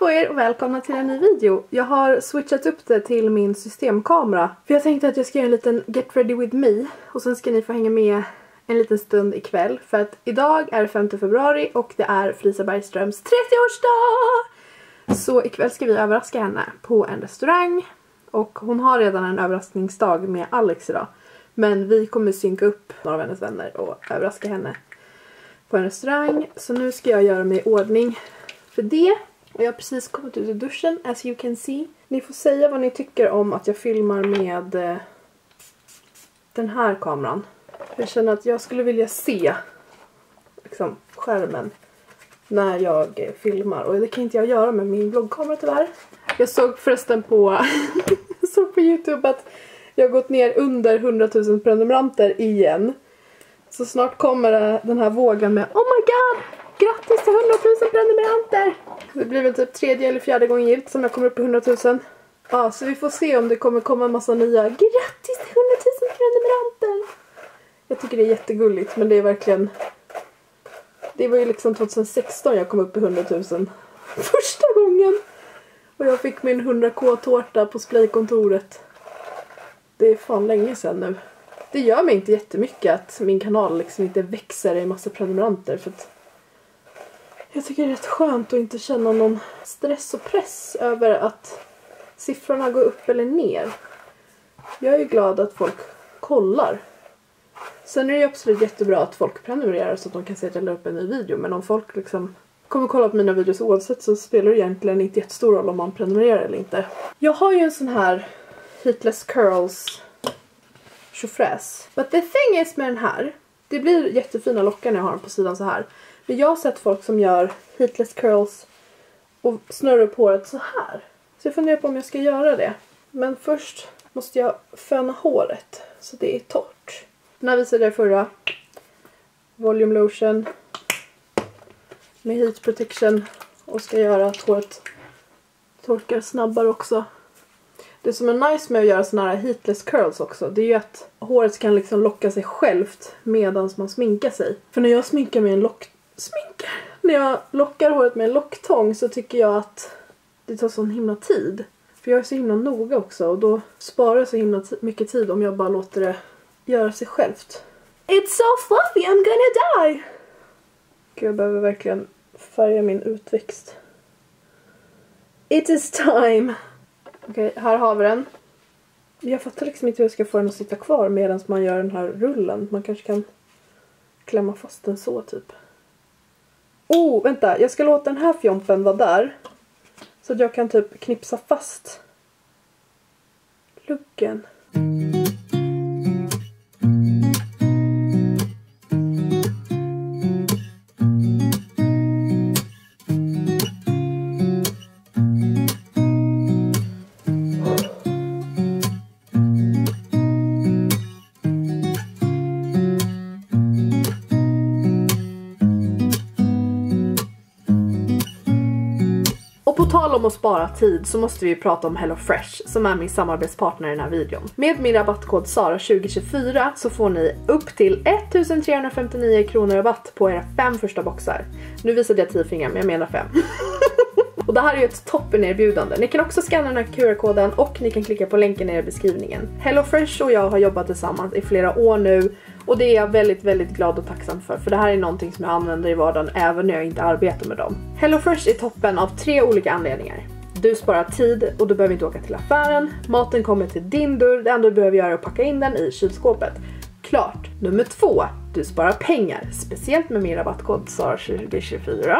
på er och välkomna till en ny video. Jag har switchat upp det till min systemkamera. För jag tänkte att jag ska göra en liten get ready with me. Och sen ska ni få hänga med en liten stund ikväll. För att idag är 5 februari och det är Frisa Bergströms 30-årsdag! Så ikväll ska vi överraska henne på en restaurang. Och hon har redan en överraskningsdag med Alex idag. Men vi kommer synka upp några av hennes vänner och överraska henne på en restaurang. Så nu ska jag göra mig i ordning för det. Och jag har precis kommit ut ur duschen, as you can see. Ni får säga vad ni tycker om att jag filmar med eh, den här kameran. Jag känner att jag skulle vilja se liksom, skärmen när jag eh, filmar. Och det kan inte jag göra med min vloggkamera tyvärr. Jag såg förresten på, såg på Youtube att jag har gått ner under 100 000 prenumeranter igen. Så snart kommer eh, den här vågen med Oh my god! Grattis till 100 000 prenumeranter! Det blir väl typ tredje eller fjärde gången gilt som jag kommer upp i 100 000. Ja, så vi får se om det kommer komma en massa nya Grattis till 100 000 prenumeranter! Jag tycker det är jättegulligt men det är verkligen... Det var ju liksom 2016 jag kom upp i 100 000. Första gången! Och jag fick min 100k-tårta på Splay-kontoret. Det är fan länge sedan nu. Det gör mig inte jättemycket att min kanal liksom inte växer i massa prenumeranter för att jag tycker det är rätt skönt att inte känna någon stress och press över att siffrorna går upp eller ner. Jag är ju glad att folk kollar. Sen är det ju absolut jättebra att folk prenumererar så att de kan se att jag la upp en ny video men om folk liksom kommer kolla på mina videos oavsett så spelar det egentligen inte jättestor roll om man prenumererar eller inte. Jag har ju en sån här Heatless Curls tjofräs. But the thing is med den här, det blir jättefina lockar när jag har den på sidan så här. Men jag har sett folk som gör heatless curls och snurrar upp håret så här. Så jag funderar på om jag ska göra det. Men först måste jag föna håret så det är torrt. Den här visade jag förra. Volume lotion med heat protection och ska göra att håret torkar snabbare också. Det som är nice med att göra såna här heatless curls också det är ju att håret kan liksom locka sig självt medan man sminkar sig. För när jag sminkar med en lock... Sminkar? När jag lockar håret med en locktång så tycker jag att det tar sån himla tid. För jag är så himla noga också och då sparar jag så himla mycket tid om jag bara låter det göra sig självt. It's so fluffy, I'm gonna die! Gud, jag behöver verkligen färga min utväxt. It is time! Okej, här har vi den. Jag fattar liksom inte hur jag ska få den att sitta kvar medan man gör den här rullen. Man kanske kan klämma fast den så typ. Oh, vänta. Jag ska låta den här fjompen vara där. Så att jag kan typ knipsa fast luggen. Om att spara tid så måste vi prata om HelloFresh som är min samarbetspartner i den här videon. Med min rabattkod SARA2024 så får ni upp till 1359 kronor rabatt på era fem första boxar. Nu visade jag 10 fingrar men jag menar fem. Och det här är ju ett toppen erbjudande. Ni kan också scanna den här QR-koden och ni kan klicka på länken nere i beskrivningen. HelloFresh och jag har jobbat tillsammans i flera år nu och det är jag väldigt, väldigt glad och tacksam för. För det här är någonting som jag använder i vardagen även när jag inte arbetar med dem. HelloFresh är toppen av tre olika anledningar. Du sparar tid och du behöver inte åka till affären. Maten kommer till din dörr. Det enda du behöver göra är att packa in den i kylskåpet. Klart! Nummer två. Du sparar pengar, speciellt med min rabattkod SARA2024.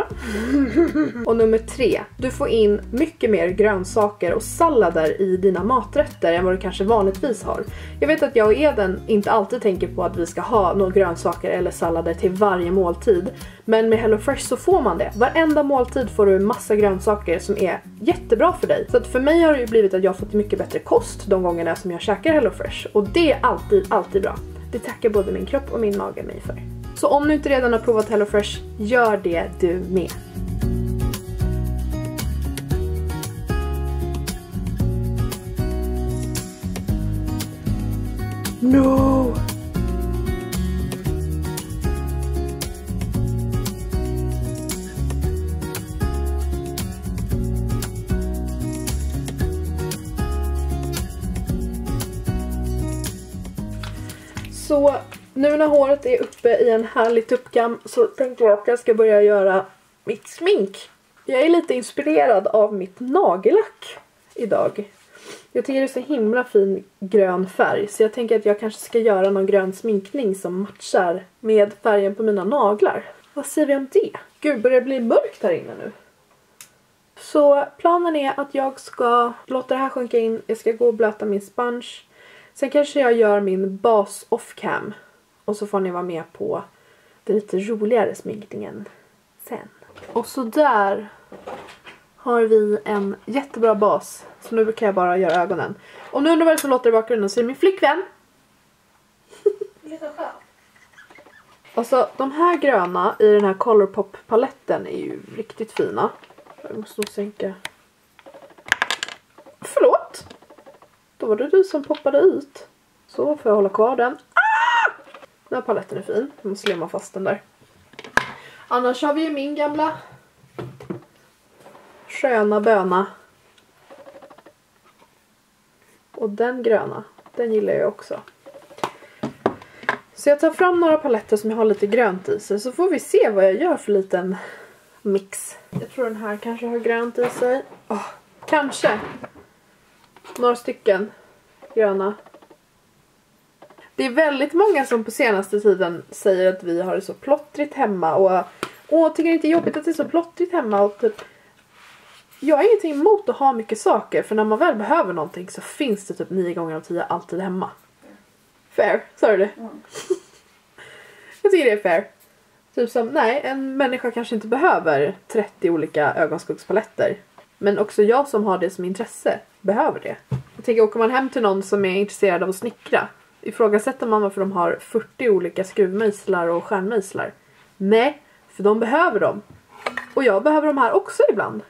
och nummer tre, du får in mycket mer grönsaker och sallader i dina maträtter än vad du kanske vanligtvis har. Jag vet att jag och Eden inte alltid tänker på att vi ska ha några grönsaker eller sallader till varje måltid. Men med HelloFresh så får man det. Varenda måltid får du en massa grönsaker som är jättebra för dig. Så att för mig har det ju blivit att jag har fått mycket bättre kost de gångerna som jag käkar HelloFresh. Och det är alltid, alltid bra. Det tackar både min kropp och min mage mig för. Så om du inte redan har provat HelloFresh, gör det du med. No! Så nu när håret är uppe i en härlig tuppkam så tänkte jag att jag ska börja göra mitt smink. Jag är lite inspirerad av mitt nagellack idag. Jag tycker det är så himla fin grön färg så jag tänker att jag kanske ska göra någon grön sminkning som matchar med färgen på mina naglar. Vad säger vi om det? Gud, börjar det bli mörkt här inne nu? Så planen är att jag ska låta det här sjunka in, jag ska gå och blöta min sponge. Sen kanske jag gör min bas off-cam. Och så får ni vara med på den lite roligare sminkningen sen. Och så där har vi en jättebra bas. Så nu kan jag bara göra ögonen. Om ni undrar vad som låter i bakgrunden så är det min flickvän. Alltså de här gröna i den här Colourpop paletten är ju riktigt fina. Jag måste nog sänka. Förlåt! Då var det du som poppade ut. Så får jag hålla kvar den. Ah! Den här paletten är fin. Jag måste lemma fast den där. Annars har vi ju min gamla sköna böna. Och den gröna, den gillar jag också. Så jag tar fram några paletter som jag har lite grönt i sig så får vi se vad jag gör för liten mix. Jag tror den här kanske har grönt i sig. Oh, kanske. Några stycken gröna. Det är väldigt många som på senaste tiden säger att vi har det så plottrigt hemma och åh, tycker inte det är jobbigt att det är så plottrigt hemma och typ jag har ingenting emot att ha mycket saker för när man väl behöver någonting så finns det typ nio gånger av tio alltid hemma. Fair, sa du det? Mm. Jag tycker det är fair. Typ som, nej, en människa kanske inte behöver 30 olika ögonskuggspaletter. Men också jag som har det som intresse behöver det. Jag tänker, åker man hem till någon som är intresserad av att snickra ifrågasätter man varför de har 40 olika skruvmejslar och stjärnmejslar? Nej, för de behöver dem. Och jag behöver de här också ibland.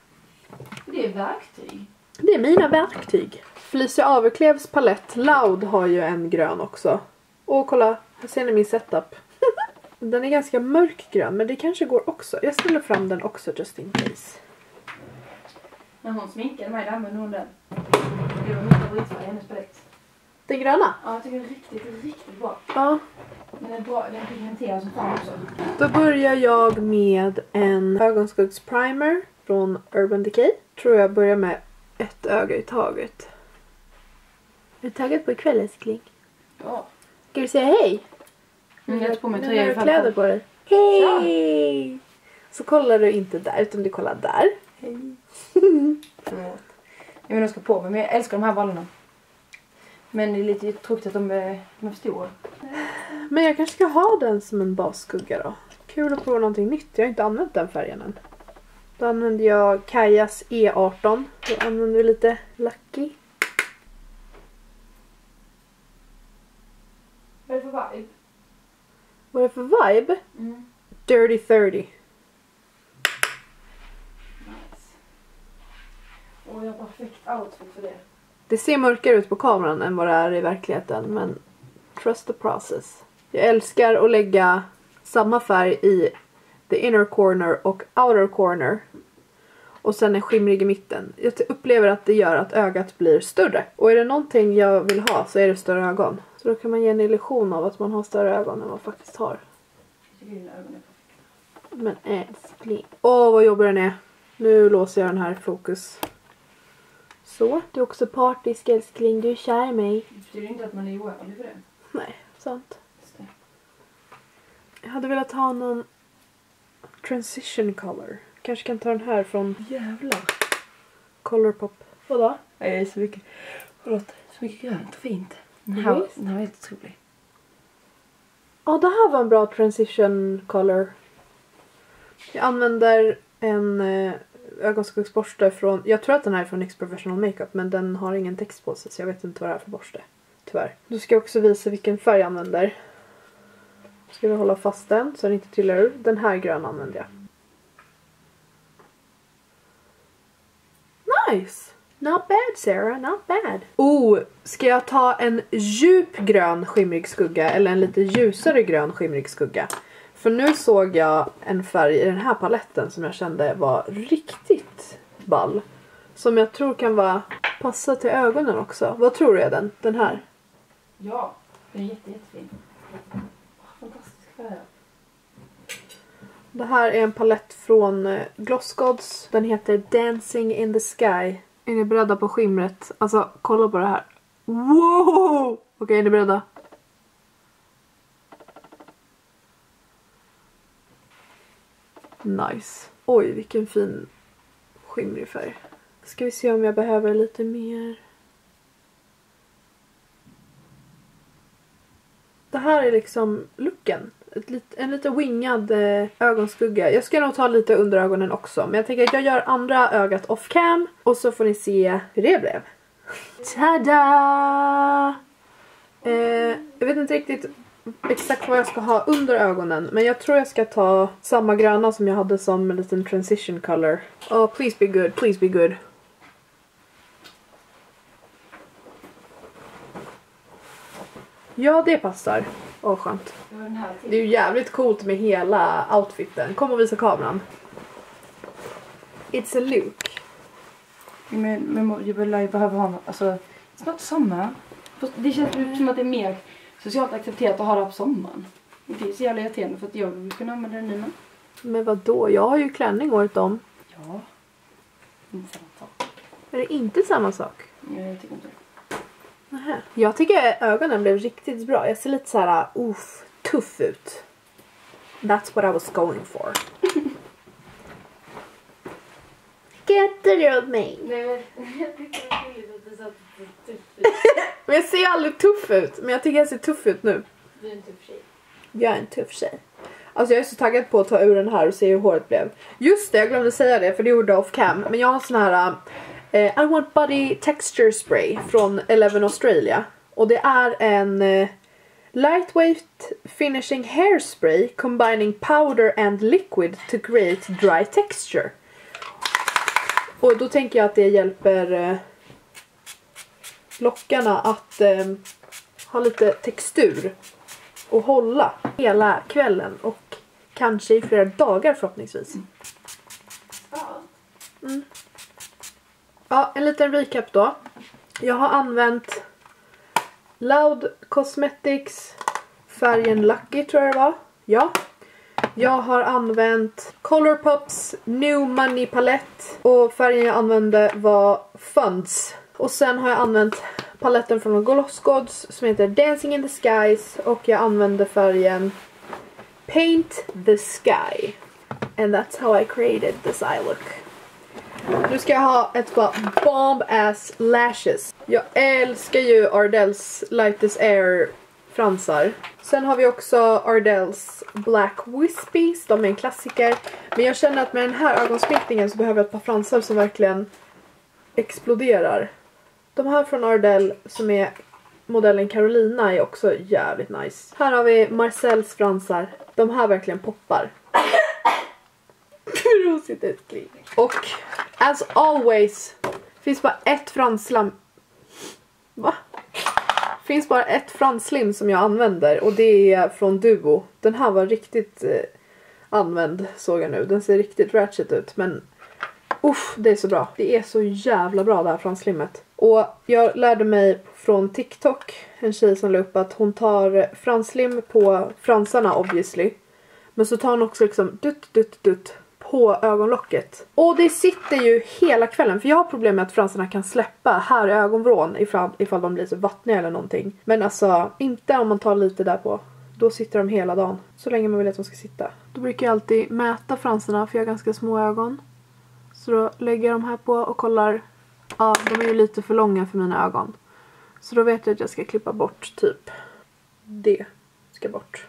Det är verktyg. Det är mina verktyg. Felicia Averklevs palett Loud har ju en grön också. Och kolla, här ser ni min setup. den är ganska mörkgrön men det kanske går också. Jag ställer fram den också just in case. När hon sminkade mig, då använde hon den. Det var min favoritfärg hennes palett. Den gröna? Ja, jag tycker den är riktigt, riktigt bra. Ja. Den är bra, den pigmenterar som fan också. Då börjar jag med en ögonskuggsprimer från Urban Decay. Tror jag börjar med ett öga i taget. Är du taggad på ikväll älskling? Ja. Ska du säga hej? Mm, jag på mig Nu tröja när i du har kläder på dig. Hej! Så kollar du inte där utan du kollar där. Hej. Jag vill nog ska på mig, men jag älskar de här brallorna. Men det är lite tråkigt att de är, de är för stora. Men jag kanske ska ha den som en basskugga då. Kul att prova någonting nytt. Jag har inte använt den färgen än. Då använder jag Kajas E18. Då använder vi lite Lucky. Vad är det för vibe? Vad är det för vibe? Mm. Dirty 30. Nice. Och jag har perfekt outfit för det. Det ser mörkare ut på kameran än vad det är i verkligheten men trust the process. Jag älskar att lägga samma färg i the inner corner och outer corner. Och sen en skimrig i mitten. Jag upplever att det gör att ögat blir större. Och är det någonting jag vill ha så är det större ögon. Så då kan man ge en illusion av att man har större ögon än man faktiskt har. Men älskling. Åh vad jobbig den är. Nu låser jag den här i fokus. Så, du är också partisk älskling. Du är kär i mig. Det betyder inte att man är oärlig för det. Nej, sant. Jag hade velat ha någon transition color. Kanske kan ta den här från Jävlar. Colourpop. Vadå? Nej, så mycket, förlåt, så mycket grönt och fint. Den här, den här är helt otrolig. Ja, det här var en bra transition color. Jag använder en eh, ögonskuggsborste från, jag tror att den här är från NYX Professional Makeup men den har ingen text på sig så jag vet inte vad det är för borste. Tyvärr. Då ska jag också visa vilken färg jag använder. Ska vi hålla fast den så den inte trillar ur. Den här gröna använder jag. Nice! Not bad Sarah, not bad. Oh, ska jag ta en djup grön skimrig skugga eller en lite ljusare grön skimrig skugga? För nu såg jag en färg i den här paletten som jag kände var riktigt ball. Som jag tror kan vara passa till ögonen också. Vad tror du är den? Den här? Ja, den är jätte, jättefin. Fantastisk färg. Det här är en palett från eh, Glossgods. Den heter Dancing in the Sky. Är ni beredda på skimret? Alltså, kolla på det här. Wow! Okej, är ni beredda? Nice. Oj, vilken fin skimrig färg. Ska vi se om jag behöver lite mer. Det här är liksom looken. Ett lit, en lite wingad eh, ögonskugga. Jag ska nog ta lite under ögonen också. Men jag tänker att jag gör andra ögat off cam. Och så får ni se hur det blev. Tada! Eh, jag vet inte riktigt exakt vad jag ska ha under ögonen. Men jag tror jag ska ta samma gröna som jag hade som en liten transition color. Oh, please be good, please be good. Ja, det passar. Åh, skönt. Det är ju jävligt coolt med hela outfiten. Kom och visa kameran. It's a look. Men, men jag behöva ha något, alltså snart sommar. Fast det känns som att det är mer socialt accepterat att ha det på sommaren. Och Det är så jävla irriterande för att jag vill kunna använda den nu med. Men vad då? Jag har ju klänning året om. Ja. Inte samma sak. Är det inte samma sak? Jag tycker inte det. Nähä. Jag tycker ögonen blev riktigt bra. Jag ser lite så här, uff, tuff ut. That's what I was going for. Get the road me. Nej men jag tycker det är gulligt att du sa tuff. Men jag ser aldrig tuff ut. Men jag tycker jag ser tuff ut nu. Du är en tuff tjej. Jag är en tuff tjej. Alltså jag är så taggad på att ta ur den här och se hur håret blev. Just det, jag glömde säga det för det gjorde off cam. Men jag har sån här eh, I want body texture spray från Eleven Australia. Och det är en eh, lightweight finishing hairspray combining powder and liquid to create dry texture. Och då tänker jag att det hjälper eh, lockarna att eh, ha lite textur och hålla hela kvällen och kanske i flera dagar förhoppningsvis. Ja. Ja, en liten recap då. Jag har använt Loud Cosmetics färgen Lucky tror jag det var. Ja. Jag har använt Colourpops New Money palett och färgen jag använde var Funds. Och sen har jag använt paletten från Glossgods som heter Dancing in the Skies och jag använde färgen Paint the Sky. And that's how I created this eye look. Nu ska jag ha ett par bomb ass lashes. Jag älskar ju Ardells Lightest Air fransar. Sen har vi också Ardells Black Wispies, de är en klassiker. Men jag känner att med den här ögonsminkningen så behöver jag ett par fransar som verkligen exploderar. De här från Ardell som är modellen Carolina är också jävligt nice. Här har vi Marcells fransar. De här verkligen poppar. Rosigt älskling! Och as always finns bara ett franslam. Va? Finns bara ett franslim som jag använder och det är från Duo. Den här var riktigt eh, använd såg jag nu. Den ser riktigt ratchet ut men uff det är så bra. Det är så jävla bra det här franslimmet. Och jag lärde mig från TikTok en tjej som la upp att hon tar franslim på fransarna obviously. Men så tar hon också liksom dutt dutt dutt på ögonlocket. Och det sitter ju hela kvällen för jag har problem med att fransarna kan släppa här i ögonvrån ifall, ifall de blir så vattniga eller någonting. Men alltså inte om man tar lite där på. Då sitter de hela dagen. Så länge man vill att de ska sitta. Då brukar jag alltid mäta fransarna för jag har ganska små ögon. Så då lägger jag de här på och kollar. Ja, de är ju lite för långa för mina ögon. Så då vet jag att jag ska klippa bort typ det. Ska bort.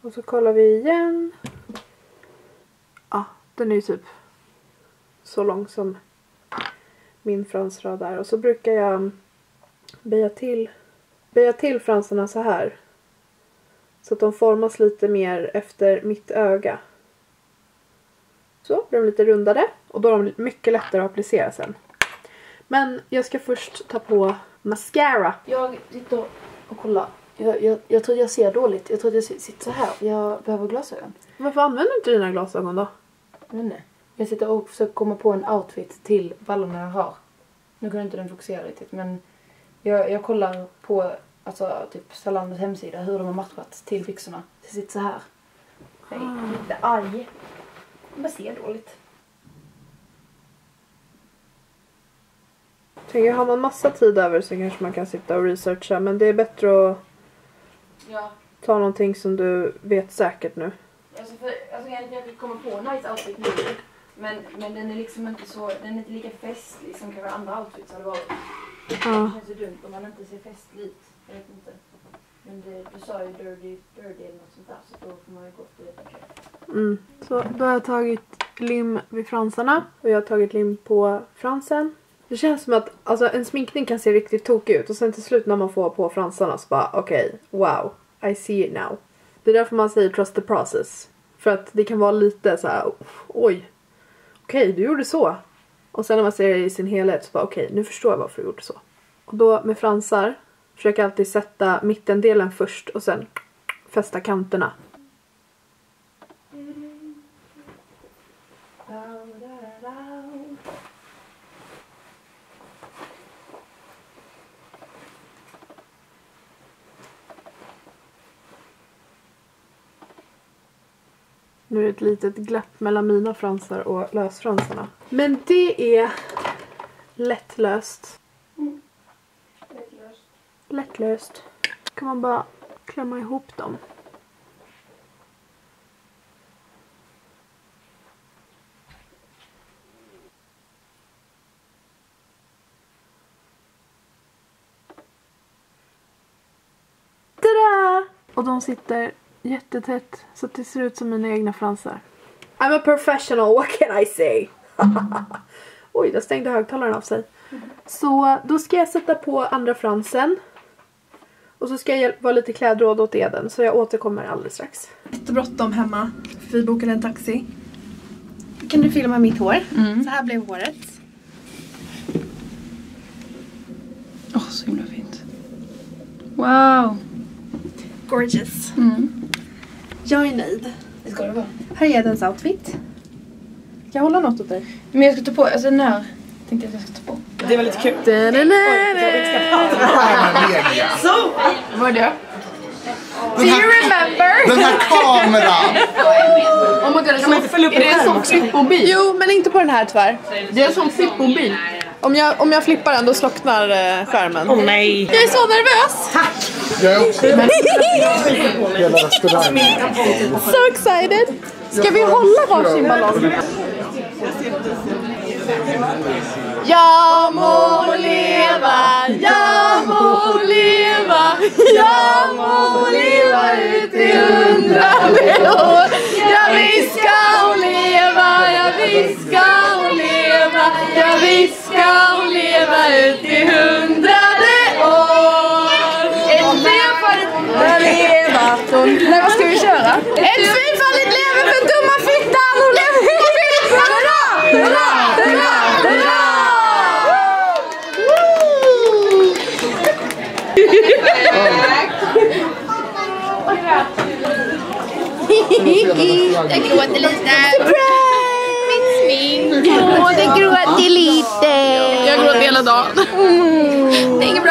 Och så kollar vi igen. Ja, den är ju typ så lång som min fransrad där. Och så brukar jag böja till, böja till fransarna så här. Så att de formas lite mer efter mitt öga. Så blir de lite rundade och då är de mycket lättare att applicera sen. Men jag ska först ta på mascara. Jag sitter och kollar. Jag, jag, jag tror jag ser dåligt. Jag tror att jag si- sitter så här. Jag behöver glasögon. Varför använder du inte dina glasögon då? Jag vet inte. Jag sitter och försöker komma på en outfit till brallorna jag har. Nu kunde inte den fokusera riktigt men jag, jag kollar på alltså typ Zalandos hemsida, hur de har matchat till byxorna. Det sitter så här. Jag är lite arg. Jag bara ser dåligt. Tänker, har man massa tid över så kanske man kan sitta och researcha men det är bättre att Ja. ta någonting som du vet säkert nu. Alltså, för, alltså jag inte komma på nice outfit nu. Men, men den är liksom inte så, den är inte lika festlig som kanske andra outfits hade varit. Det Ja. känns ju dumt om man inte ser festlig ut. Jag vet inte. Men det, du sa ju dirty, dirty eller något sånt där så då får man ju gå för det kanske. Mm. Så då har jag tagit lim vid fransarna och jag har tagit lim på fransen. Det känns som att alltså, en sminkning kan se riktigt tokig ut och sen till slut när man får på fransarna så bara okej, wow, I see it now. Det är därför man säger trust the process. För att det kan vara lite så här, oj, okej du gjorde så. Och sen när man ser det i sin helhet så bara okej, nu förstår jag varför du gjorde så. Och då med fransar försöker jag alltid sätta mittendelen först och sen fästa kanterna. Nu är det ett litet glapp mellan mina fransar och lösfransarna. Men det är lättlöst. Lättlöst. Lättlöst. Kan man bara klämma ihop dem. Och de sitter jättetätt så att det ser ut som mina egna fransar. I'm a professional, what can I say? Oj, där stängde högtalaren av sig. Så då ska jag sätta på andra fransen. Och så ska jag vara lite klädråd åt Eden så jag återkommer alldeles strax. Jättebråttom hemma. Vi bokade en taxi. Kan du filma mitt hår? Så här blev håret. Åh, så himla fint. Wow. Gorgeous. Mm. Jag är nöjd. Det ska det vara. Här är Edens outfit. Jag hålla något åt dig? Men jag ska ta på, alltså den här tänkte jag att jag ska ta på. Det är väldigt kul. Vad är det? Do you remember? Den här kameran! Oh my god, Kan man inte följa upp Är det en det sån flippobil? Jo, men inte på den här tyvärr. Det är en sån flippobil. Om jag, om jag flippar den då slocknar eh, skärmen. Åh nej. Jag är så nervös! Jag också restaurangen. So excited! Ska vi hålla varsin ballong? Jag må leva, jag må leva, jag må leva ut i hundrade år. Ja visst ska leva, ja visst ska ja visst ska hon leva ut i hundrade år. Ett fyrfaldigt levat hon. Nej vad ska vi köra? Ett fyrfaldigt lever för dumma fittan, hon lever för fittan! Hurra! Hurra! Hurra! Hurra! Jag gråter lite.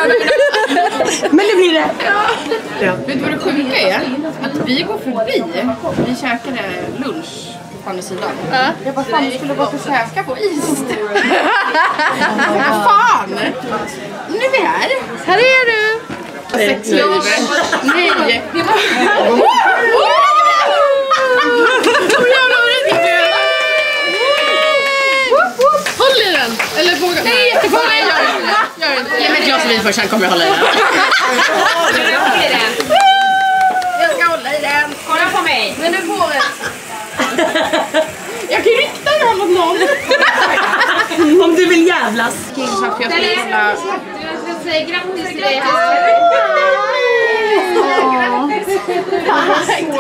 Nu. Men det blir det. Vet du vad det sjuka är? Att vi går förbi. Vi käkade lunch på andra sidan. Jag bara, fan vi skulle gått och käka på is. Vad fan! Nu är vi här. Här är du! Sexlivet. Nej! Håll i den! Eller våga... Nej, jättefånga! Gör inte. Gör inte. Ge vin först, sen kommer jag hålla i den. Jag ska hålla i den. Kolla på mig. Men du får ett. Jag kan rikta den här mot någon. Om du vill jävlas. Jag ska. Jag säga grattis till dig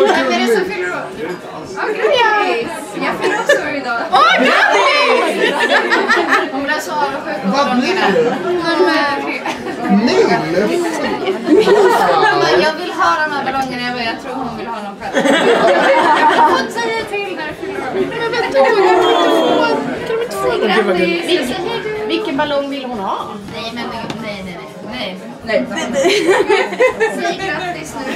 Vem är det som fyller år? Grattis! Jag fyller också år idag. Åh, grattis! Hon blev så avundsjuk på Vad bara, jag vill ha de här ballongerna. Jag bara, jag tror hon vill ha dem själv. Jag får inte säga till när du fyller. Men vänta, kan de inte få grattis? Vilken ballong vill hon ha? Nej, men nej, nej, nej. Nej. Säg grattis nu.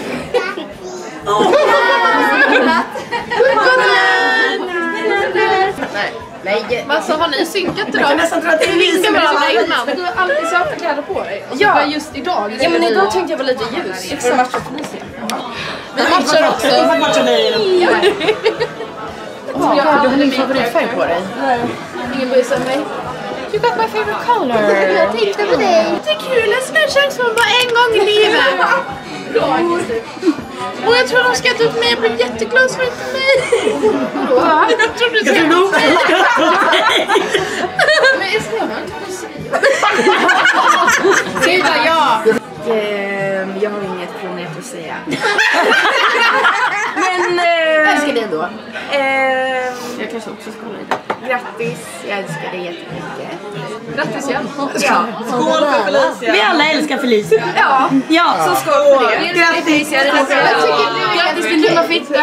Nej. Alltså har ni synkat idag? Jag kan nästan tro att det är vi som är varandra alla. innan. Du har alltid svarta kläder på dig. Alltså, Ja. bara just idag. Ja men idag tänkte jag vara lite ljus för att matcha Felicia. Vi matchar också. Jag matchar dig. Oh, du har din favoritfärg på dig. Ingen bryr sig om mig. You got my favorite color. Jag tänkte på dig. Det är kul, en sån här chans får man bara en gång i livet. Och jag tror de ska ta upp mig, jag blev jätteglad så var det inte mig. Jag tror du Jag ska... tror nog Men jag ska göra Sluta, ja! Ehm, jag har inget frånigt att säga. Men... Jag Eh, älskar dig ändå. ehm, Jag kanske också ska hålla i det. Grattis, jag älskar dig jättemycket. Grattis igen. Ja, Skål för Felicia. Vi alla älskar Felicia. ja Ja. så skål för det. Grattis. Grattis din dumma fitta.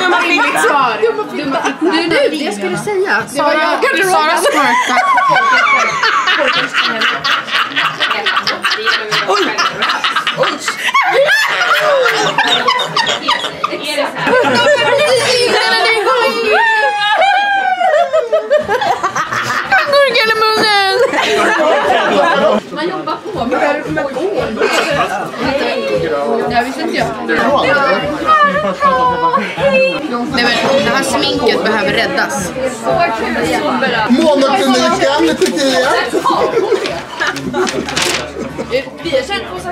Dumma fitta. Svar. Dumma fitta. Du, du, det ska du säga. Sara, Sara smarta. Gurkan i munnen! Man jobbar på med Det visste inte jag. Ja, Nej men det här sminket behöver räddas. Monokliniken i Turkiet.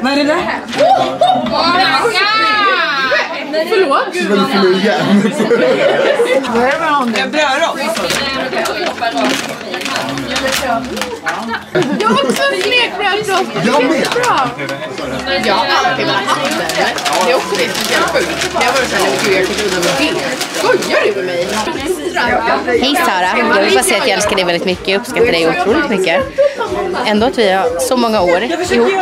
Vad är det där? Förlåt? Men flygen. Jag brödrost. Jag har också en lekbröd. Jag med. Bra. Jag har alltid velat ha det. Det är också det som är sjukt. Jag har varit såhär, gud jag kan inte undan med det. Skojar du med mig? Hej Sara, jag vill bara säga att jag älskar dig väldigt mycket, jag uppskattar dig otroligt mycket. Ändå att vi har så många år ihop.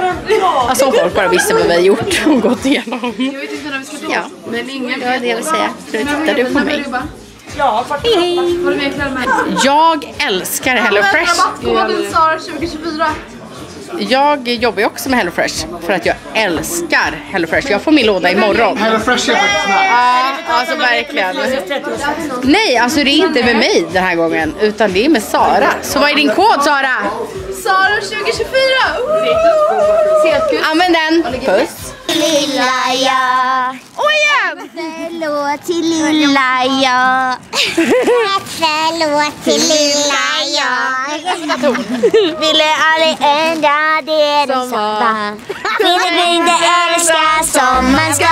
Alltså om folk bara visste vad vi har gjort och gått igenom. Jag vet inte när vi ska då. Ja, Men ingen det var det jag ville säga. Nu tittar du på mig. Ja. Hej! Har du med? Jag älskar HelloFresh. Rabattkoden SAR 2024. Jag jobbar ju också med HelloFresh för att jag älskar HelloFresh. Jag får min låda imorgon. HelloFresh är faktiskt nice. Ja, alltså verkligen. Nej, alltså det är inte med mig den här gången utan det är med Sara. Så vad är din kod Sara? SAR 2024! Använd den. Puss. Lilla jag. Förlåt till lilla jag. Förlåt till lilla jag. Ville aldrig ändra det du sa. Ville inte älska som man ska.